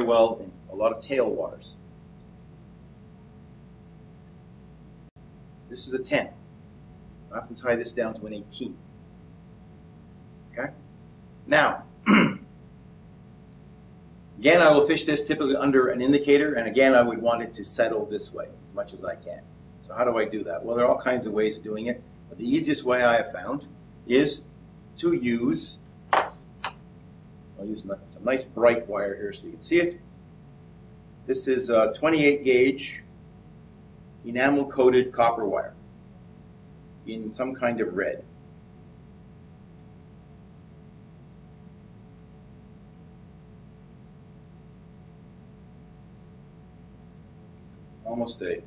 very, well in a lot of tail waters. This is a 10. I often tie this down to an 18. Okay? Now, again, I will fish this typically under an indicator, and again, I would want it to settle this way as much as I can. So how do I do that? Well, there are all kinds of ways of doing it, but the easiest way I have found is to use, I'll use some nice bright wire here so you can see it. This is a 28 gauge enamel coated copper wire in some kind of red. Almost a. It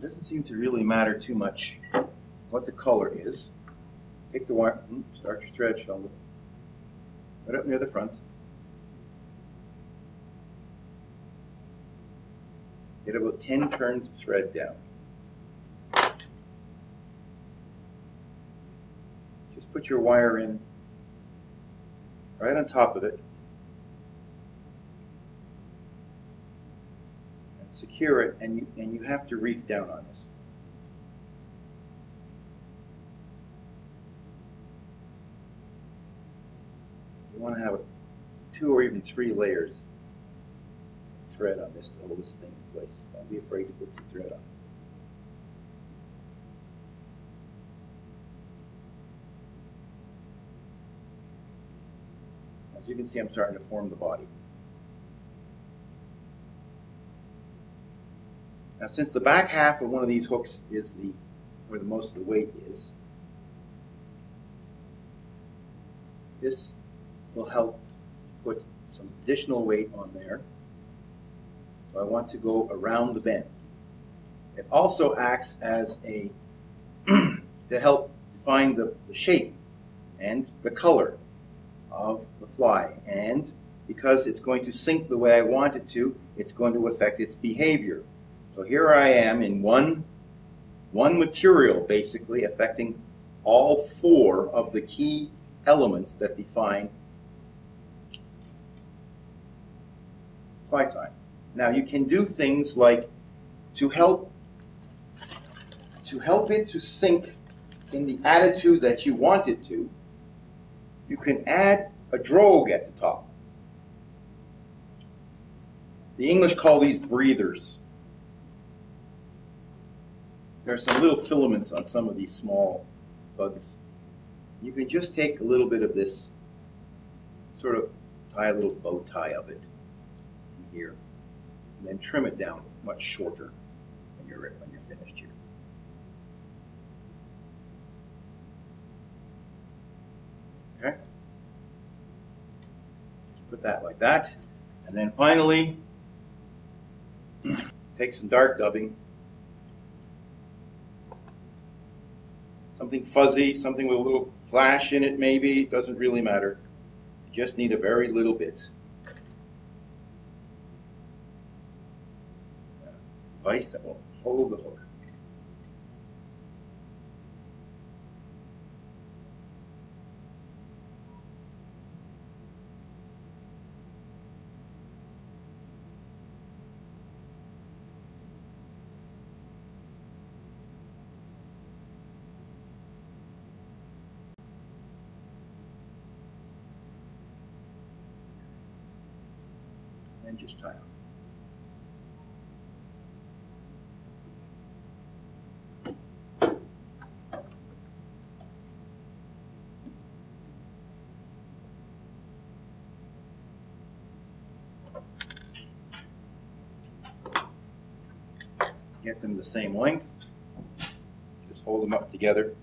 doesn't seem to really matter too much what the color is. Take the wire, hmm, start your thread shoulder, right up near the front. Get about 10 turns of thread down. Just put your wire in right on top of it and secure it and you, and you have to reef down on this. You want to have two or even three layers of thread on this to hold this thing in place. Don't be afraid to put some thread on. As you can see, I'm starting to form the body. Now, since the back half of one of these hooks is the where the most of the weight is, this will help put some additional weight on there. So I want to go around the bend. It also acts as a, to help define the, the shape and the color of the fly. And because it's going to sink the way I want it to, it's going to affect its behavior. So here I am in one, one material basically affecting all four of the key elements that define time. Now you can do things like to help to help it to sink in the attitude that you want it to, you can add a drogue at the top. The English call these breathers. There are some little filaments on some of these small bugs. You can just take a little bit of this, sort of tie a little bow tie of it here and then trim it down much shorter when you're, when you're finished here. Okay? Just put that like that. And then finally, take some dark dubbing. Something fuzzy, something with a little flash in it maybe, it doesn't really matter. You just need a very little bit. Device that will hold the hook. and just tie up. Get them the same length. Just hold them up together.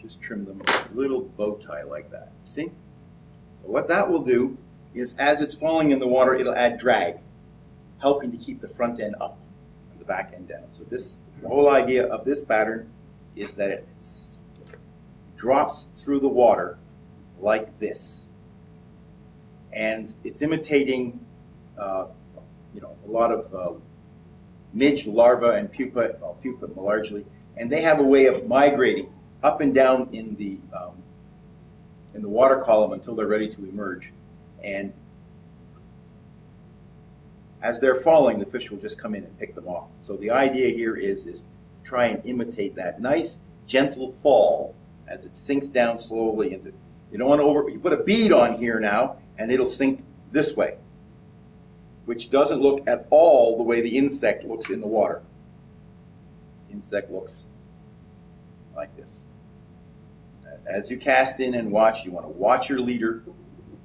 Just trim them a little bow tie like that. See? So what that will do is as it's falling in the water, it'll add drag, helping to keep the front end up and the back end down. So this, the whole idea of this pattern is that it drops through the water like this. And it's imitating uh, you know, a lot of uh, midge larvae and pupa, well, pupa largely, and they have a way of migrating up and down in the um, in the water column until they're ready to emerge. And as they're falling, the fish will just come in and pick them off. So the idea here is, is try and imitate that nice, gentle fall as it sinks down slowly into, you don't want to over, you put a bead on here now, and it'll sink this way, which doesn't look at all the way the insect looks in the water. insect looks like this. As you cast in and watch, you want to watch your leader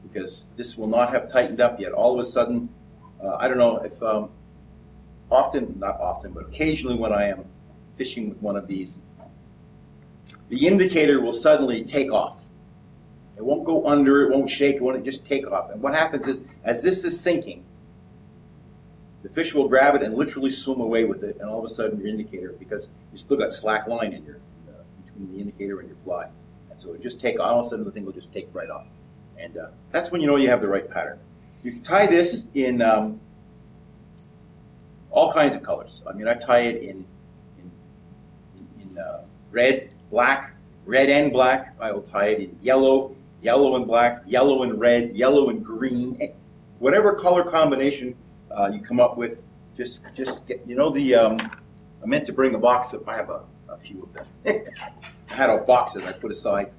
because this will not have tightened up yet. All of a sudden, uh, I don't know if um, often, not often, but occasionally when I am fishing with one of these, the indicator will suddenly take off. It won't go under, it won't shake, it won't just take off. And what happens is, as this is sinking, the fish will grab it and literally swim away with it, and all of a sudden your indicator, because you still got slack line in your uh, between the indicator and your fly, and so it just take all of a sudden the thing will just take right off, and uh, that's when you know you have the right pattern. You can tie this in um, all kinds of colors. I mean, I tie it in in, in, uh, red, black, red and black. I will tie it in yellow, yellow and black, yellow and red, yellow and green, eh, whatever color combination uh, you come up with. Just, just get, you know, the, um, I meant to bring a box of, I have a, a few of them. I had a box that I put aside.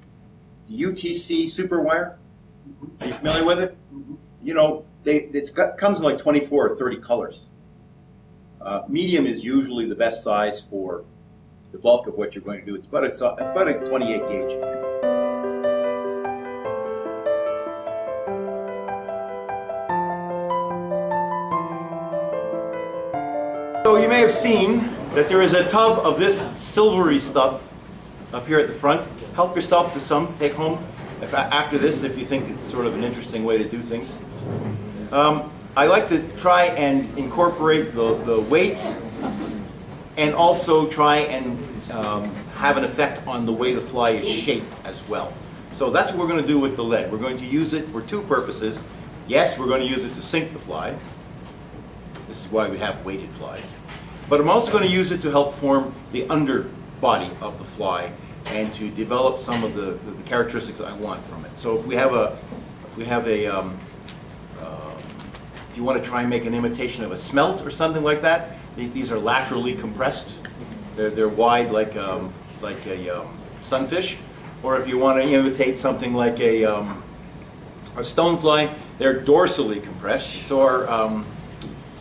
The UTC super wire, are you familiar with it? You know, they, it's got, comes in like 24 or 30 colors. Uh, medium is usually the best size for the bulk of what you're going to do. It's about a, it's about a 28 gauge. Seen that there is a tub of this silvery stuff up here at the front. Help yourself to some, take home if, after this if you think it's sort of an interesting way to do things. Um, I like to try and incorporate the, the weight and also try and um, have an effect on the way the fly is shaped as well. So that's what we're going to do with the lead. We're going to use it for two purposes. Yes, we're going to use it to sink the fly. This is why we have weighted flies. But I'm also going to use it to help form the underbody of the fly and to develop some of the, the, characteristics I want from it. So if we have a, if we have a, um, uh, if you want to try and make an imitation of a smelt or something like that, these are laterally compressed. They're, they're wide like, um, like a um, sunfish. Or if you want to imitate something like a, um, a stonefly, they're dorsally compressed. So are um,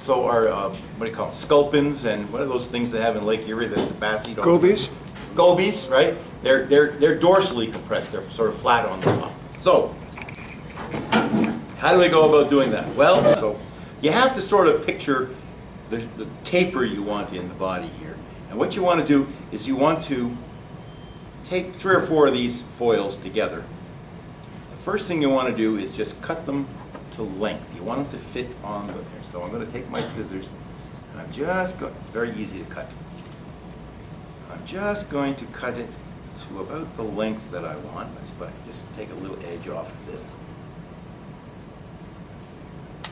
so are, uh, what do you call them, sculpins and what are those things they have in Lake Erie that the bass eat? Gobies. Gobies, right? They're, they're, they're dorsally compressed. They're sort of flat on the top. So, how do we go about doing that? Well, so you have to sort of picture the, the taper you want in the body here. And what you want to do is you want to take three or four of these foils together. The first thing you want to do is just cut them to length. You want them to fit on there. so I'm going to take my scissors and I'm just going, very easy to cut. I'm just going to cut it to about the length that I want. But just take a little edge off of this.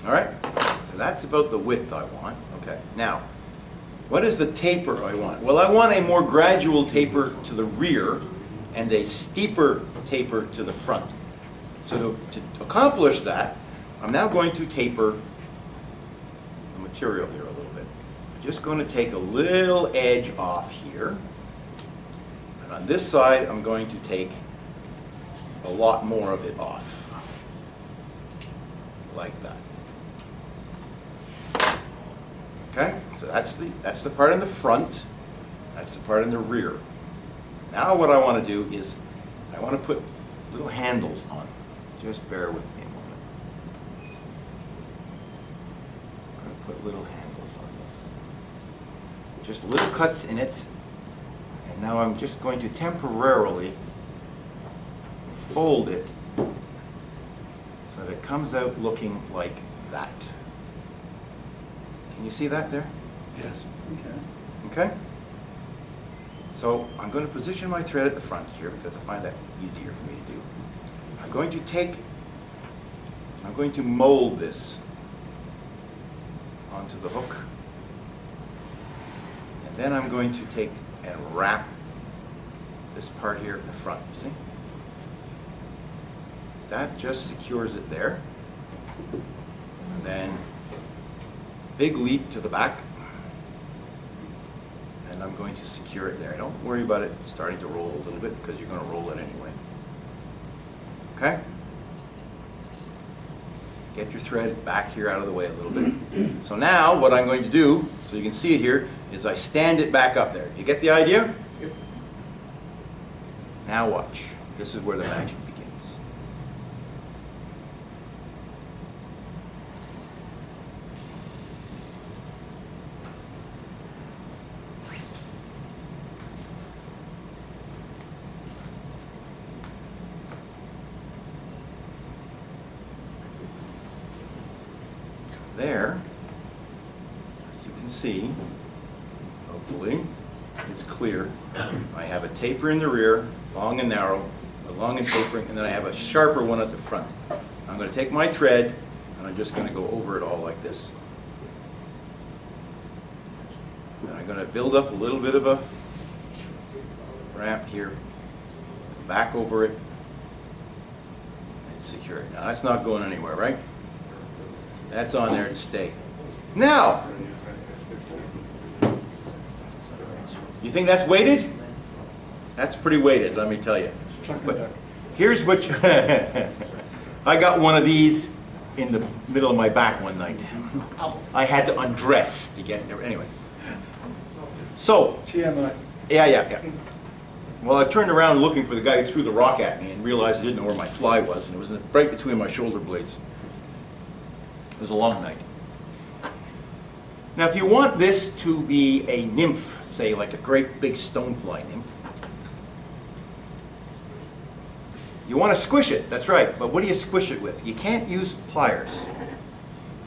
All right, so that's about the width I want. Okay, now, what is the taper I want? Well, I want a more gradual taper to the rear and a steeper taper to the front. So to, to accomplish that, I'm now going to taper the material here a little bit. I'm just going to take a little edge off here. And on this side, I'm going to take a lot more of it off. Like that. Okay, so that's the, that's the part in the front. That's the part in the rear. Now what I want to do is I want to put little handles on. Just bear with me. put little handles on this. Just little cuts in it. And now I'm just going to temporarily fold it so that it comes out looking like that. Can you see that there? Yes. Okay. Okay? So I'm going to position my thread at the front here because I find that easier for me to do. I'm going to take, I'm going to mold this onto the hook. And then I'm going to take and wrap this part here at the front, you see? That just secures it there. And then big leap to the back. And I'm going to secure it there. Don't worry about it starting to roll a little bit because you're going to roll it anyway. Okay? Get your thread back here out of the way a little bit. So now what I'm going to do, so you can see it here, is I stand it back up there. You get the idea? Now watch. This is where the magic begins. There, as you can see, hopefully, it's clear. I have a taper in the rear, long and narrow, long and tapering, and then I have a sharper one at the front. I'm going to take my thread, and I'm just going to go over it all like this. And I'm going to build up a little bit of a ramp here, come back over it, and secure it. Now that's not going anywhere, right? That's on there to stay. Now, you think that's weighted? That's pretty weighted, let me tell you. But here's what you I got one of these in the middle of my back one night. I had to undress to get there. Anyway. So, TMI. yeah, yeah, yeah. Well, I turned around looking for the guy who threw the rock at me and realized I didn't know where my fly was, and it was right between my shoulder blades. It was a long night. Now, if you want this to be a nymph, say like a great big stonefly nymph, you want to squish it, that's right, but what do you squish it with? You can't use pliers,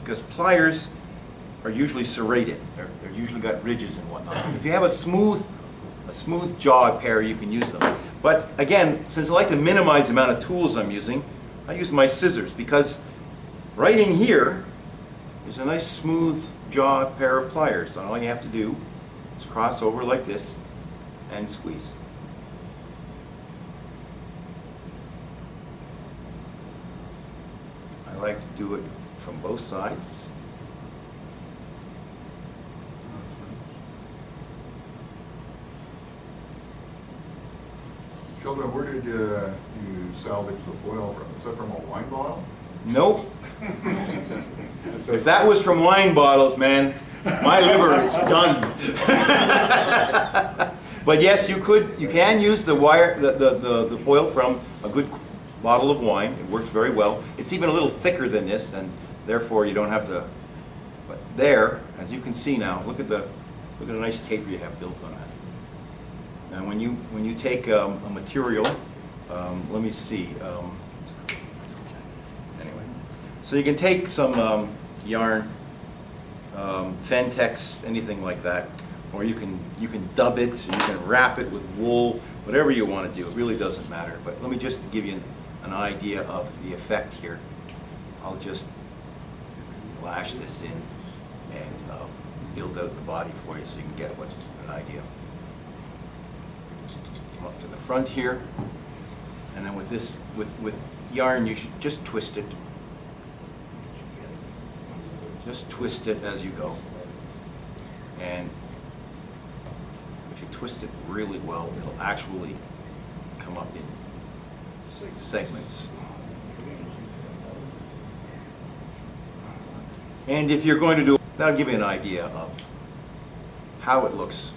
because pliers are usually serrated. They're, they're usually got ridges and whatnot. If you have a smooth, a smooth jawed pair, you can use them. But again, since I like to minimize the amount of tools I'm using, I use my scissors because right in here is a nice smooth jawed pair of pliers. And all you have to do is cross over like this and squeeze. Like to do it from both sides. Sheldon, where did uh, you salvage the foil from? Is that from a wine bottle? Nope. If that was from wine bottles, man, my liver is done. But yes, you could, you can use the wire, the, the, the the foil from a good bottle of wine. It works very well. It's even a little thicker than this, and therefore you don't have to, but there, as you can see now, look at the, look at the nice taper you have built on that. Now, when you, when you take um, a material, um, let me see, um, anyway. So you can take some um, yarn, um, Phentex, anything like that, or you can, you can dub it, you can wrap it with wool, whatever you want to do, it really doesn't matter. But let me just give you an idea of the effect here. I'll just lash this in and uh, build out the body for you so you can get what's an idea. Come up to the front here, and then with this, with, with yarn, you should just twist it. Just twist it as you go. And if you twist it really well, it'll actually come up in segments. And if you're going to do, that'll give you an idea of how it looks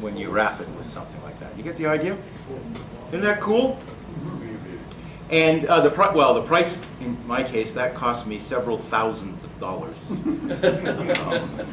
when you wrap it with something like that. You get the idea? Isn't that cool? And uh, the pri- well, the price in my case that cost me several thousands of dollars. um,